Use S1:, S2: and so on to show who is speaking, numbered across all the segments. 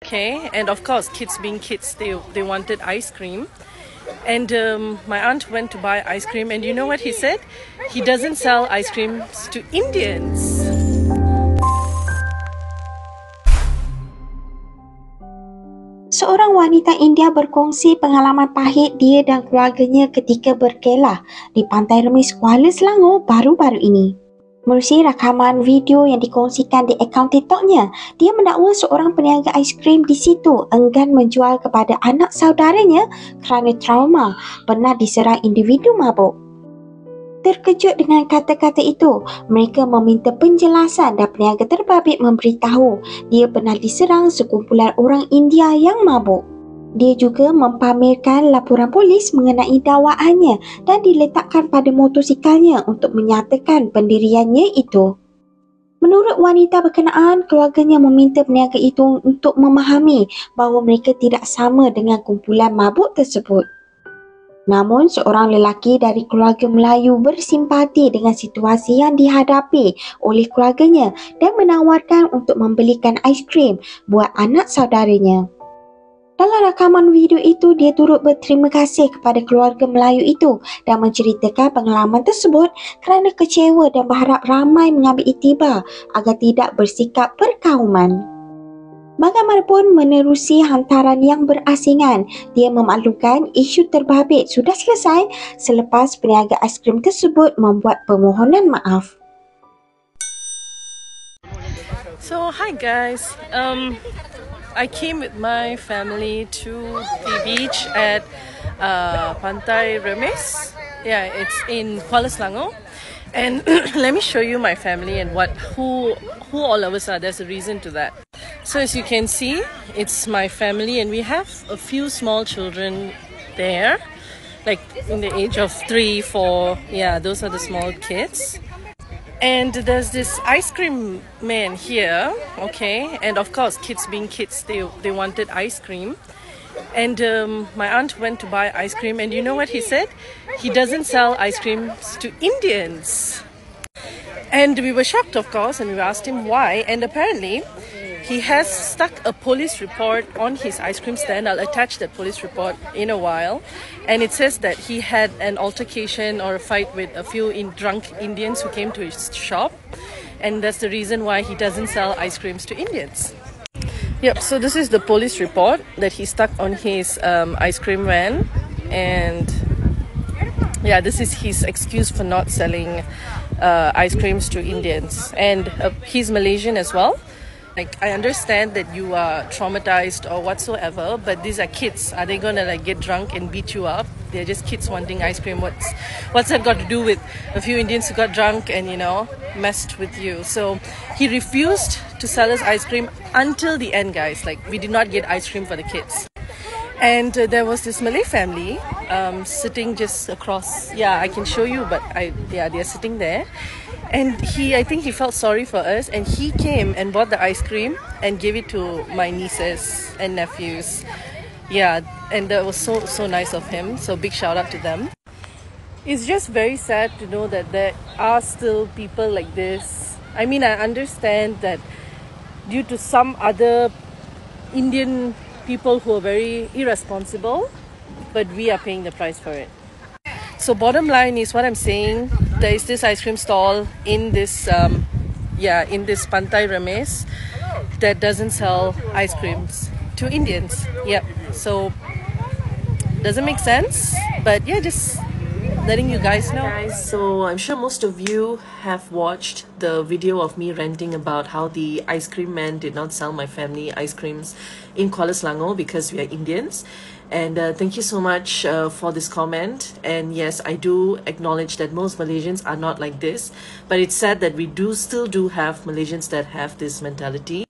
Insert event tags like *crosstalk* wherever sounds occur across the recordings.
S1: Okay, and of course, kids being kids, they they wanted ice cream. And um, my aunt went to buy ice cream, and you know what he said? He doesn't sell ice creams to Indians.
S2: Seorang wanita India berkongsi pengalaman pahit dia dan keluarganya ketika berkelah di Pantai Remis Kuala Selangor baru-baru ini. Melalui rakaman video yang dikongsikan di akaun TikToknya, dia mendakwa seorang peniaga aiskrim di situ enggan menjual kepada anak saudaranya kerana trauma pernah diserang individu mabuk. Terkejut dengan kata-kata itu, mereka meminta penjelasan dan peniaga terbabit memberitahu dia pernah diserang sekumpulan orang India yang mabuk. Dia juga mempamerkan laporan polis mengenai dakwaannya dan diletakkan pada motosikalnya untuk menyatakan pendiriannya itu. Menurut wanita berkenaan, keluarganya meminta peniaga itu untuk memahami bahawa mereka tidak sama dengan kumpulan mabuk tersebut. Namun, seorang lelaki dari keluarga Melayu bersimpati dengan situasi yang dihadapi oleh keluarganya dan menawarkan untuk membelikan aiskrim buat anak saudaranya. Dalam rakaman video itu, dia turut berterima kasih kepada keluarga Melayu itu dan menceritakan pengalaman tersebut kerana kecewa dan berharap ramai mengambil itibar agar tidak bersikap perkauman. Bagaimanapun menerusi hantaran yang berasingan, dia memaklumkan isu terbabit sudah selesai selepas peniaga aiskrim tersebut membuat permohonan maaf.
S1: So, hi guys. Um, I came with my family to the beach at uh, Pantai Remis. Yeah, it's in Kuala Selangor. And *clears throat* let me show you my family and what who who all of us are. There's a reason to that. So as you can see, it's my family and we have a few small children there. Like in the age of three, four. Yeah, those are the small kids. And there's this ice cream man here, okay? And of course, kids being kids, they, they wanted ice cream. And um, my aunt went to buy ice cream, and you know what he said? He doesn't sell ice creams to Indians. And we were shocked, of course, and we asked him why. And apparently, he has stuck a police report on his ice cream stand. I'll attach that police report in a while. And it says that he had an altercation or a fight with a few in drunk Indians who came to his shop. And that's the reason why he doesn't sell ice creams to Indians. Yep, so this is the police report that he stuck on his um, ice cream van. And yeah, this is his excuse for not selling uh, ice creams to Indians. And uh, he's Malaysian as well. Like I understand that you are traumatized or whatsoever, but these are kids. Are they gonna like get drunk and beat you up? They're just kids wanting ice cream. What's what's that got to do with a few Indians who got drunk and you know messed with you? So he refused to sell us ice cream until the end, guys. Like we did not get ice cream for the kids. And uh, there was this Malay family um, sitting just across. Yeah, I can show you, but I yeah they're sitting there and he i think he felt sorry for us and he came and bought the ice cream and gave it to my nieces and nephews. Yeah and that was so so nice of him. So big shout out to them. It's just very sad to know that there are still people like this. I mean i understand that due to some other indian people who are very irresponsible but we are paying the price for it. So bottom line is what i'm saying there is this ice cream stall in this um, yeah in this Pantai Remis that doesn't sell ice creams to Indians. Yep. So doesn't make sense, but yeah, just letting you guys know. Guys, so I'm sure most of you have watched the video of me ranting about how the ice cream man did not sell my family ice creams in Kuala Selangor because we are Indians. And uh, thank you so much uh, for this comment. And yes, I do acknowledge that most Malaysians are not like this, but it's sad that we do still do have Malaysians that have this mentality.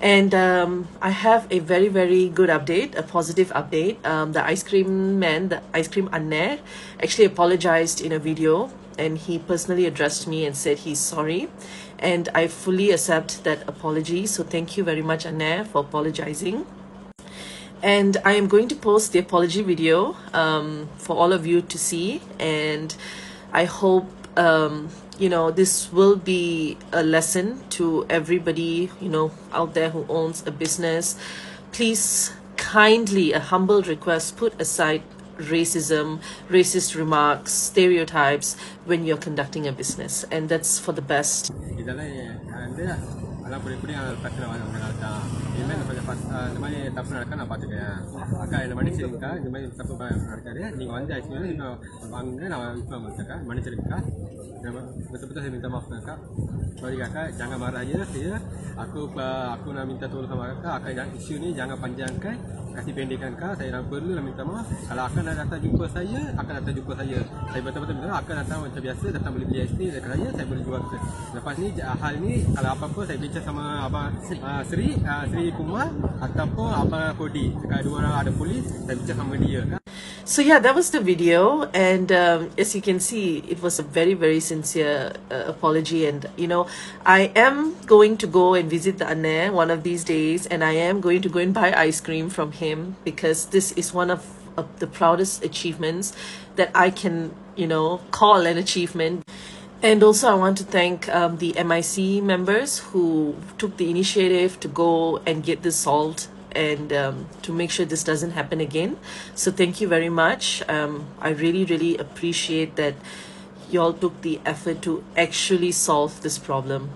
S1: And um, I have a very, very good update, a positive update. Um, the ice cream man, the ice cream Anner, actually apologized in a video and he personally addressed me and said he's sorry. And I fully accept that apology. So thank you very much, Anner, for apologizing and I am going to post the apology video um, for all of you to see and I hope um, you know this will be a lesson to everybody you know out there who owns a business
S3: please kindly, a humble request, put aside racism, racist remarks, stereotypes when you're conducting a business. And that's for the best.
S4: அதெல்லாம் புடி புடி பத்தில் வாங்க இனிமேல் கொஞ்சம் இந்த மாதிரி தப்பு நடக்க நான் பார்த்துக்கிறேன் அக்கா என்னை மன்னிச்சிருக்கா இந்த மாதிரி தப்பு நடக்காது நீங்கள் வந்து ஆக்சுவலி இன்னும் வாங்க நான் இப்போ வந்துருக்கா மன்னிச்சிருக்கா betul-betul saya minta maaf kakak sorry kakak jangan marah aja saya aku aku nak minta tolong sama kakak akan isu ni jangan panjangkan kasih pendekkan kak saya nak perlu nak minta maaf. Kalau akan nak datang jumpa saya akan datang jumpa saya. Saya betul-betul minta akan datang macam biasa datang beli GST dekat saya saya boleh jual. Ke lepas ni hal ni kalau apa-apa saya bincang sama abang uh, Sri uh, Sri Kumar ataupun abang Kodi. Dekat dua orang ada polis saya bincang sama dia. kak
S3: So yeah, that was the video, and um, as you can see, it was a very very sincere uh, apology. And you know, I am going to go and visit the Anne one of these days, and I am going to go and buy ice cream from him because this is one of, the proudest achievements that I can you know call an achievement. And also, I want to thank um, the MIC members who took the initiative to go and get this solved and um, to make sure this doesn't happen again. So thank you very much. Um, I really, really appreciate that y'all took the effort to actually solve this problem.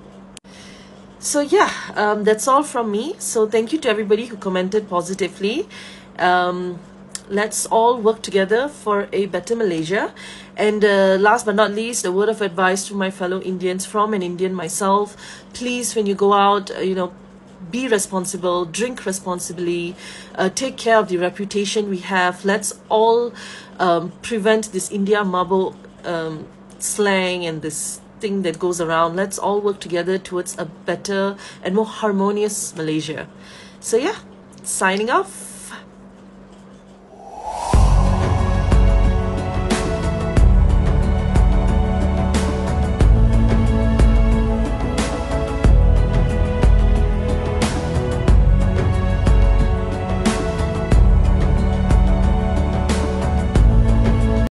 S3: So yeah, um, that's all from me. So thank you to everybody who commented positively. Um, let's all work together for a better Malaysia. And uh, last but not least, a word of advice to my fellow Indians from an Indian myself. Please, when you go out, uh, you know, be responsible, drink responsibly, uh, take care of the reputation we have. Let's all um, prevent this India marble um, slang and this thing that goes around. Let's all work together towards a better and more harmonious Malaysia. So, yeah, signing off.